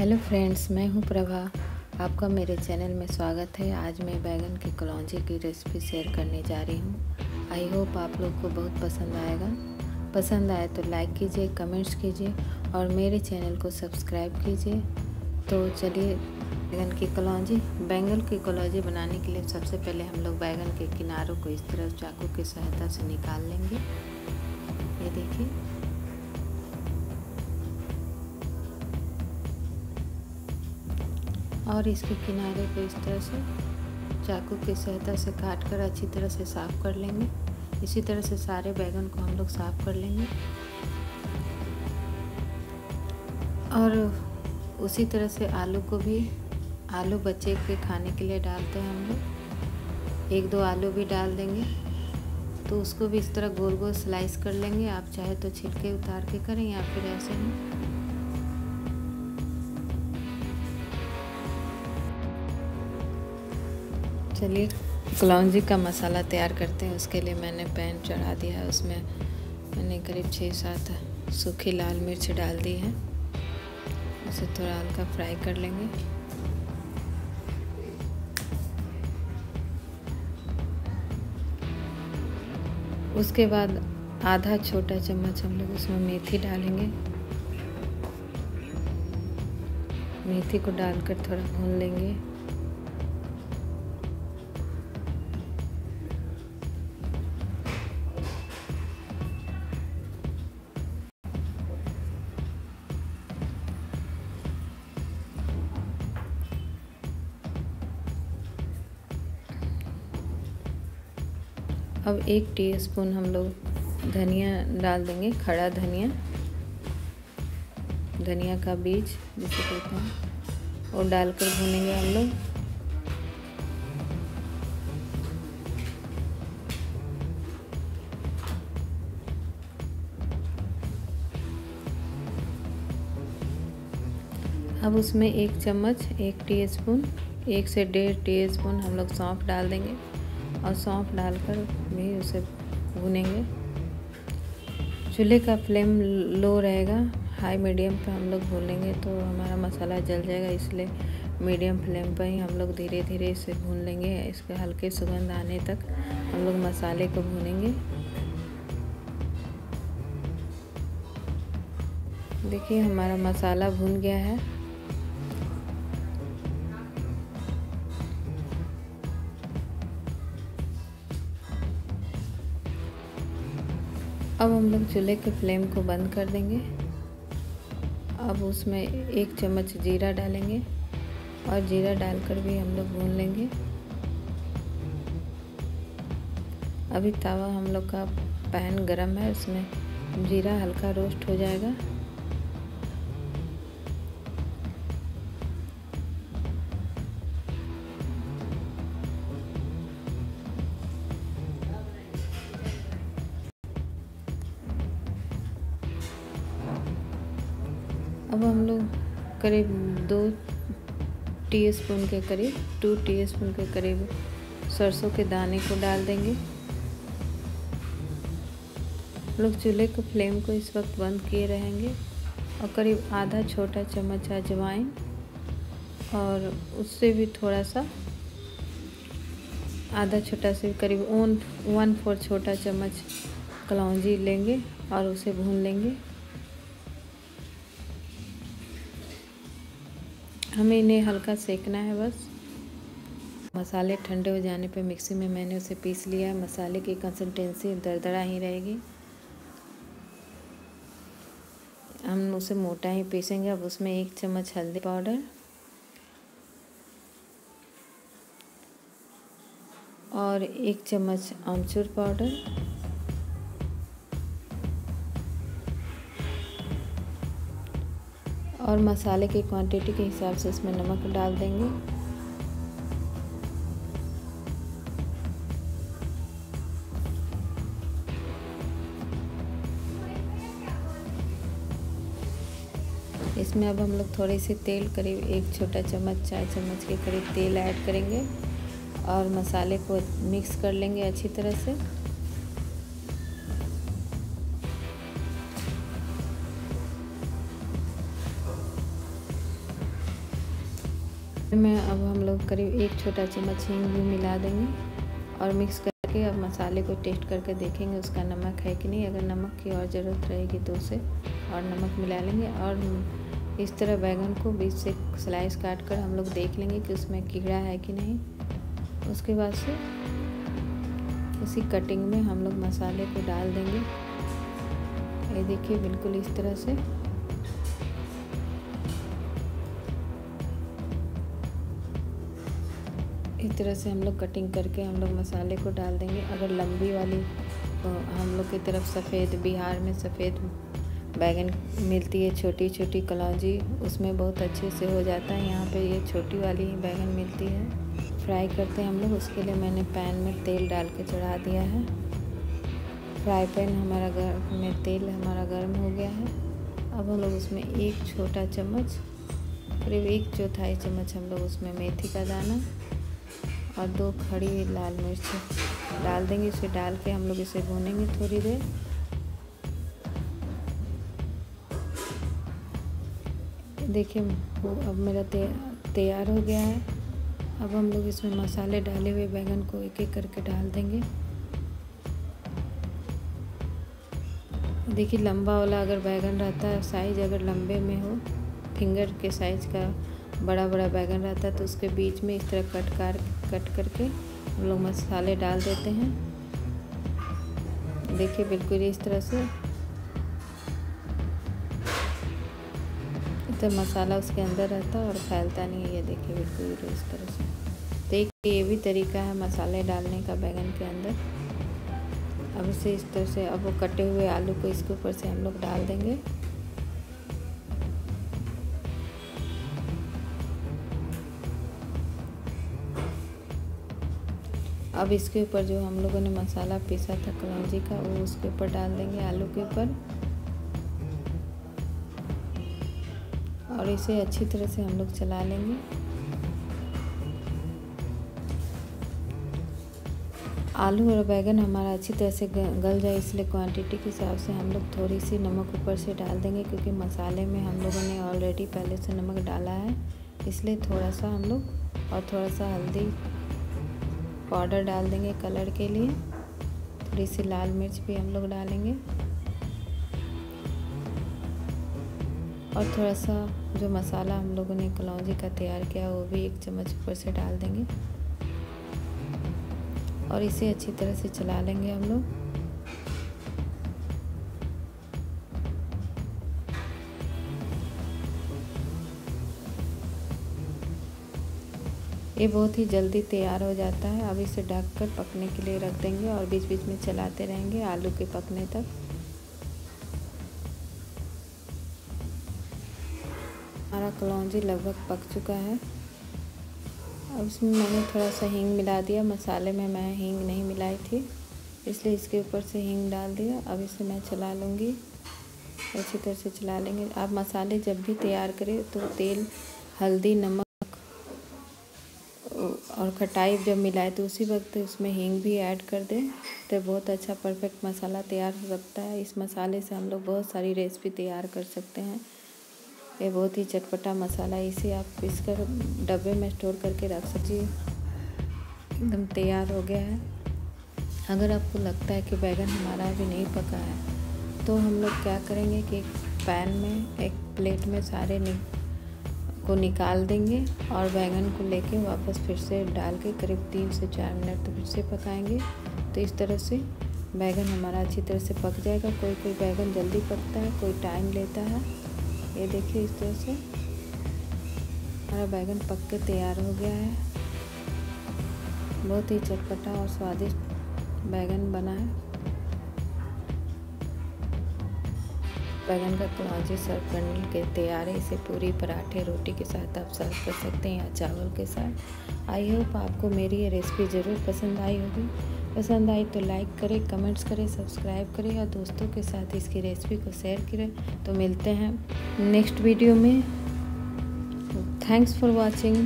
Hello friends, मैं हूँ प्रभा। आपका मेरे चैनल में स्वागत है। आज मैं बैगन की कलौजी की रेसिपी शेयर करने जा रही हूँ। आई होप आप लोग को बहुत पसंद आएगा। पसंद आए तो लाइक कीजिए, कमेंट्स कीजिए और मेरे चैनल को सब्सक्राइब कीजिए। तो चलिए, बैगन की कलौजी। बैंगन की कलौजी बनाने के लिए सबसे पहले हम लोग बैगन के किनारों को इस तरह चाकू की सहायता से निकाल लेंगे। ये देखिए। और इसके किनारे पे इस तरह से चाकू की सहायता से काट कर अच्छी तरह से साफ़ कर लेंगे। इसी तरह से सारे बैगन को हम लोग साफ़ कर लेंगे। और उसी तरह से आलू को भी, आलू बच्चे के खाने के लिए डालते हैं हम लोग। एक दो आलू भी डाल देंगे। तो उसको भी इस तरह गोल गोल स्लाइस कर लेंगे। आप चाहे तो छिलके उतार के करें या फिर ऐसे ही। चलिए कलौजी का मसाला तैयार करते हैं, उसके लिए मैंने पैन चढ़ा दिया है, उसमें मैंने करीब छः सात सूखी लाल मिर्च डाल दी है। उसे थोड़ा हल्का फ्राई कर लेंगे। उसके बाद आधा छोटा चम्मच हम लोग उसमें मेथी डालेंगे। मेथी को डालकर थोड़ा भून लेंगे। अब एक टीस्पून हम लोग धनिया डाल देंगे, खड़ा धनिया। धनिया का बीज, जिसे कहते हैं, और डालकर भूनेंगे हम लोग। अब उसमें एक चम्मच, एक टीस्पून एक से डेढ़ टीस्पून हम लोग सौंफ डाल देंगे। और सौंफ डालकर भी उसे भूनेंगे। चूल्हे का फ्लेम लो रहेगा। हाई, मीडियम पे हम लोग भूनेंगे तो हमारा मसाला जल जाएगा, इसलिए मीडियम फ्लेम पर ही हम लोग धीरे धीरे इसे भून लेंगे। इसके हल्के सुगंध आने तक हम लोग मसाले को भूनेंगे। देखिए, हमारा मसाला भून गया है। अब हम लोग चूल्हे के फ्लेम को बंद कर देंगे। अब उसमें एक चम्मच जीरा डालेंगे और जीरा डालकर भी हम लोग भून लेंगे। अभी तवा हम लोग का पैन गरम है, उसमें जीरा हल्का रोस्ट हो जाएगा। अब हम लोग करीब दो टीस्पून के करीब टू टीस्पून के करीब सरसों के दाने को डाल देंगे। लोग चूल्हे के फ्लेम को इस वक्त बंद किए रहेंगे और करीब आधा छोटा चम्मच अजवाइन और उससे भी थोड़ा सा आधा छोटा से करीब वन वन फोर छोटा चम्मच कलौजी लेंगे और उसे भून लेंगे। हमें इन्हें हल्का सेकना है बस। मसाले ठंडे हो जाने पे मिक्सी में मैंने उसे पीस लिया है। मसाले की कंसिस्टेंसी दरदरा ही रहेगी। हम उसे मोटा ही पीसेंगे। अब उसमें एक चम्मच हल्दी पाउडर और एक चम्मच आमचूर पाउडर। और मसाले की क्वांटिटी के हिसाब से इसमें नमक डाल देंगे। इसमें अब हम लोग थोड़े से तेल, करीब एक छोटा चम्मच चाय चम्मच के करीब तेल ऐड करेंगे और मसाले को मिक्स कर लेंगे अच्छी तरह से। में अब हम लोग करीब एक छोटा चम्मच हींग भी मिला देंगे और मिक्स करके अब मसाले को टेस्ट करके देखेंगे उसका नमक है कि नहीं। अगर नमक की और ज़रूरत रहेगी तो उसे और नमक मिला लेंगे और इस तरह बैगन को बीच से स्लाइस काट कर हम लोग देख लेंगे कि उसमें कीड़ा है कि नहीं। उसके बाद से इसी कटिंग में हम लोग मसाले को डाल देंगे। ये देखिए बिल्कुल इस तरह से तरह से हम लोग कटिंग करके हम लोग मसाले को डाल देंगे। अगर लंबी वाली हम लोग की तरफ़ सफ़ेद, बिहार में सफ़ेद बैगन मिलती है छोटी छोटी कलौजी, उसमें बहुत अच्छे से हो जाता है। यहाँ पे ये छोटी वाली ही बैगन मिलती है। फ्राई करते हैं हम लोग, उसके लिए मैंने पैन में तेल डाल के चढ़ा दिया है। फ्राई पैन हमारा गर्म में तेल हमारा गर्म हो गया है। अब हम लोग उसमें एक छोटा चम्मच, करीब एक चौथाई चम्मच हम लोग उसमें मेथी का दाना और दो खड़ी लाल मिर्च डाल देंगे, इसे डाल के हम लोग इसे भूनेंगे थोड़ी देर। देखिए अब मेरा तैयार हो गया है। अब हम लोग इसमें मसाले डाले हुए बैगन को एक एक करके डाल देंगे। देखिए, लंबा वाला अगर बैगन रहता है, साइज़ अगर लंबे में हो, फिंगर के साइज़ का बड़ा बड़ा बैगन रहता है तो उसके बीच में इस तरह कट कर, कट करके हम लोग मसाले डाल देते हैं। देखिए, बिल्कुल इस तरह से। तो मसाला उसके अंदर रहता है और फैलता नहीं है, ये देखिए, बिल्कुल इस तरह से। देखिए, ये भी तरीका है मसाले डालने का बैगन के अंदर। अब इसे इस तरह से, अब वो कटे हुए आलू को इसके ऊपर से हम लोग डाल देंगे। अब इसके ऊपर जो हम लोगों ने मसाला पीसा था कलौजी का, वो उसके ऊपर डाल देंगे आलू के ऊपर। और इसे अच्छी तरह से हम लोग चला लेंगे। आलू और बैगन हमारा अच्छी तरह से गल जाए, इसलिए क्वांटिटी के हिसाब से हम लोग थोड़ी सी नमक ऊपर से डाल देंगे, क्योंकि मसाले में हम लोगों ने ऑलरेडी पहले से नमक डाला है। इसलिए थोड़ा सा हम लोग, और थोड़ा सा हल्दी पाउडर डाल देंगे कलर के लिए। थोड़ी सी लाल मिर्च भी हम लोग डालेंगे। और थोड़ा सा जो मसाला हम लोगों ने कलौजी का तैयार किया, वो भी एक चम्मच ऊपर से डाल देंगे। और इसे अच्छी तरह से चला लेंगे हम लोग। ये बहुत ही जल्दी तैयार हो जाता है। अब इसे ढक कर पकने के लिए रख देंगे और बीच बीच में चलाते रहेंगे आलू के पकने तक। हमारा कलौजी लगभग पक चुका है। अब इसमें मैंने थोड़ा सा हींग मिला दिया। मसाले में मैं हींग नहीं मिलाई थी, इसलिए इसके ऊपर से हींग डाल दिया। अब इसे मैं चला लूँगी। अच्छी तरह से चला लेंगे। आप मसाले जब भी तैयार करें तो तेल, हल्दी, नमक और खटाई जब मिलाए तो उसी वक्त उसमें हींग भी ऐड कर दें। तो बहुत अच्छा परफेक्ट मसाला तैयार हो सकता है। इस मसाले से हम लोग बहुत सारी रेसिपी तैयार कर सकते हैं। ये बहुत ही चटपटा मसाला इसे आप पीस कर डब्बे में स्टोर करके रख सकिए। एकदम तैयार हो गया है। अगर आपको लगता है कि बैगन हमारा अभी नहीं पका है तो हम लोग क्या करेंगे कि पैन में, एक प्लेट में सारे को निकाल देंगे और बैंगन को लेके वापस फिर से डाल के करीब तीन से चार मिनट तो फिर से पकाएँगे। तो इस तरह से बैगन हमारा अच्छी तरह से पक जाएगा। कोई कोई बैगन जल्दी पकता है, कोई टाइम लेता है। ये देखिए इस तरह से हमारा बैगन पक के तैयार हो गया है। बहुत ही चटपटा और स्वादिष्ट बैगन बना है। बैगन का कलौजी सर्व करने के तैयार है इसे पूरी पराठे रोटी के साथ आप सर्व कर सकते हैं या चावल के साथ। आई होप आपको मेरी ये रेसिपी ज़रूर पसंद आई होगी। पसंद आई तो लाइक करें, कमेंट्स करें, सब्सक्राइब करें और दोस्तों के साथ इसकी रेसिपी को शेयर करें। तो मिलते हैं नेक्स्ट वीडियो में। Thanks for watching